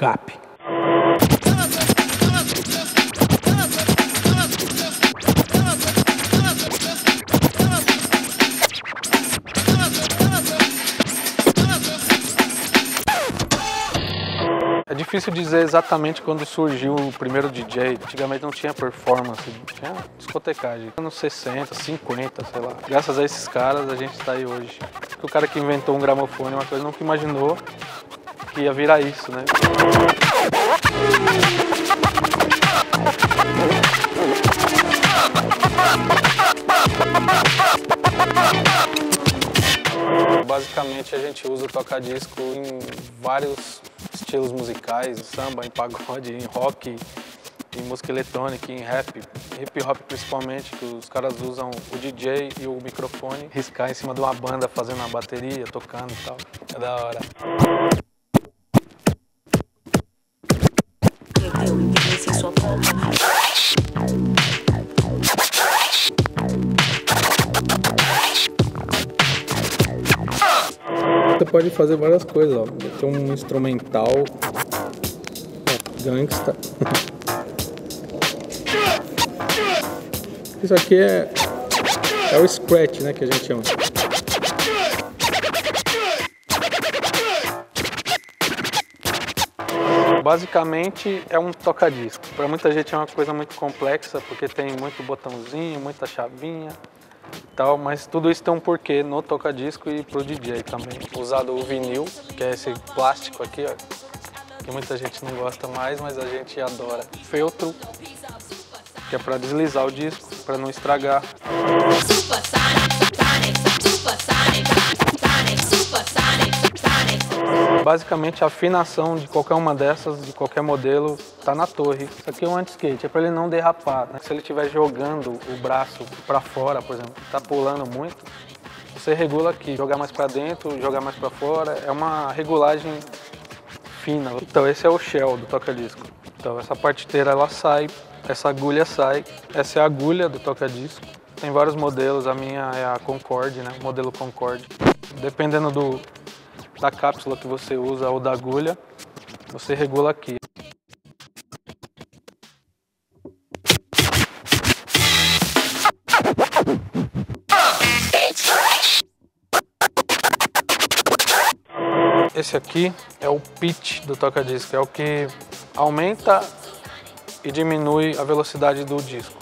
picape. É difícil dizer exatamente quando surgiu o primeiro DJ. Antigamente não tinha performance, tinha discotecagem. Anos 60, 50, sei lá. Graças a esses caras a gente está aí hoje. O cara que inventou um gramofone, uma coisa nunca imaginou que ia virar isso, né? Basicamente a gente usa o toca-disco em vários estilos musicais, em samba, em pagode, em rock, em música eletrônica, em rap, hip hop principalmente, que os caras usam o DJ e o microfone, riscar em cima de uma banda fazendo uma bateria, tocando e tal. É da hora. Você pode fazer várias coisas, ó. Tem um instrumental. Gangsta. Isso aqui é, é o scratch, né, que a gente chama. Basicamente é um toca-disco. Para muita gente é uma coisa muito complexa, porque tem muito botãozinho, muita chavinha e tal, mas tudo isso tem um porquê no toca-disco e pro DJ também. Usado o vinil, que é esse plástico aqui, ó, que muita gente não gosta mais, mas a gente adora. Feltro, que é para deslizar o disco, para não estragar. Basicamente a afinação de qualquer uma dessas, de qualquer modelo, está na torre. Isso aqui é um anti-skate, é para ele não derrapar. Né? Se ele estiver jogando o braço para fora, por exemplo, está pulando muito, você regula aqui, jogar mais para dentro, jogar mais para fora. É uma regulagem fina. Então esse é o shell do toca-disco. Então essa parte inteira ela sai, essa agulha sai. Essa é a agulha do toca-disco. Tem vários modelos, a minha é a Concorde, né? O modelo Concorde. Dependendo do, da cápsula que você usa ou da agulha, você regula aqui. Esse aqui é o pitch do toca-disco, é o que aumenta e diminui a velocidade do disco.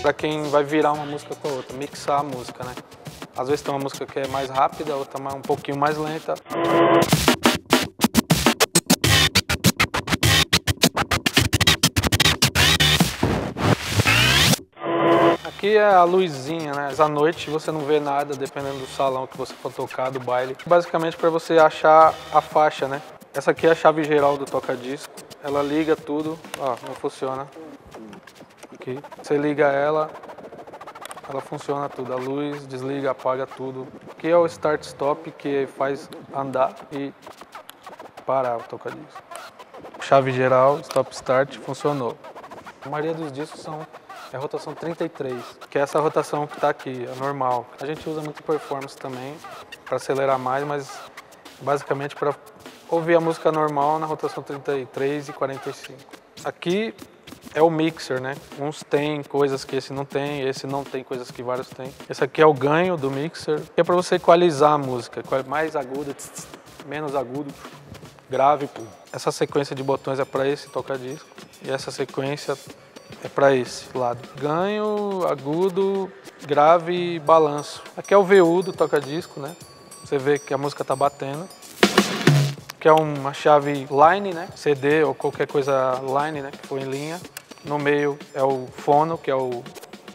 Para quem vai virar uma música com a outra, mixar a música, né? Às vezes tem uma música que é mais rápida, outra um pouquinho mais lenta. Aqui é a luzinha, né? À noite você não vê nada, dependendo do salão que você for tocar, do baile. Basicamente para você achar a faixa, né? Essa aqui é a chave geral do toca-disco. Ela liga tudo. Ó, não funciona. Aqui. Você liga ela, ela funciona tudo. A luz desliga, apaga tudo. Aqui é o start stop que faz andar e parar o toca-disco. Chave geral, stop start, funcionou. A maioria dos discos são é a rotação 33, que é essa rotação que está aqui, é normal. A gente usa muito performance também para acelerar mais, mas basicamente para ouvir a música normal na rotação 33 e 45. Aqui é o mixer, né? Uns tem coisas que esse não tem, esse não tem coisas que vários têm. Esse aqui é o ganho do mixer, que é para você equalizar a música, mais agudo, menos agudo, grave. Essa sequência de botões é para esse toca-disco e essa sequência é para esse lado. Ganho, agudo, grave e balanço. Aqui é o VU do toca-disco, né? Você vê que a música tá batendo. Que é uma chave line, né? CD ou qualquer coisa line, né? Que for em linha. No meio é o fono, que é o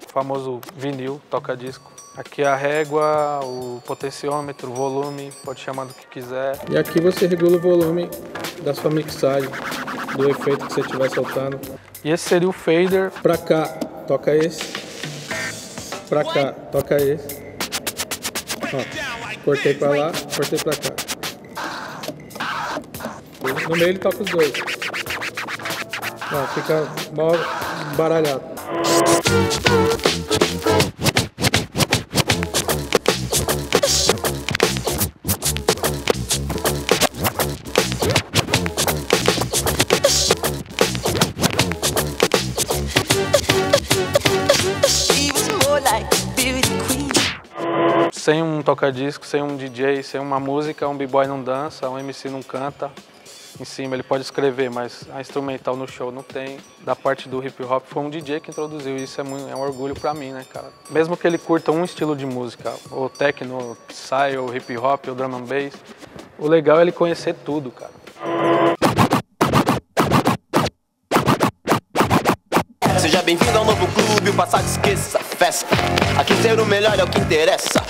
famoso vinil, toca-disco. Aqui é a régua, o potenciômetro, o volume, pode chamar do que quiser. E aqui você regula o volume da sua mixagem, do efeito que você estiver soltando. E esse seria o fader. Pra cá, toca esse. Pra cá, toca esse. Ó, cortei pra lá, cortei pra cá. No meio ele toca os dois. Fica mal baralhado. Sem um toca-disco, sem um DJ, sem uma música, um b-boy não dança, um MC não canta, em cima ele pode escrever, mas a instrumental no show não tem. Da parte do hip hop foi um DJ que introduziu, isso é, muito, é um orgulho para mim, né, cara? Mesmo que ele curta um estilo de música, ou techno, psy, ou hip hop, ou drum and bass, o legal é ele conhecer tudo, cara. Seja bem-vindo ao novo clube, o passado esqueça, Aqui ser o melhor é o que interessa.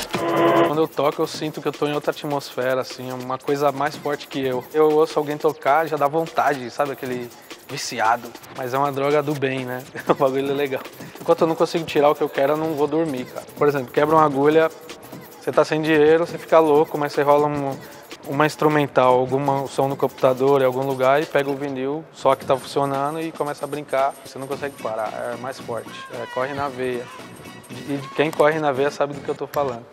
Quando eu toco, eu sinto que eu tô em outra atmosfera, assim, uma coisa mais forte que eu. Eu ouço alguém tocar, já dá vontade, sabe? Aquele viciado. Mas é uma droga do bem, né? O bagulho é legal. Enquanto eu não consigo tirar o que eu quero, eu não vou dormir, cara. Por exemplo, quebra uma agulha, você tá sem dinheiro, você fica louco, mas você rola um, uma instrumental, algum som no computador em algum lugar e pega o vinil, só que tá funcionando e começa a brincar. Você não consegue parar, é mais forte, é, corre na veia. E quem corre na veia sabe do que eu tô falando.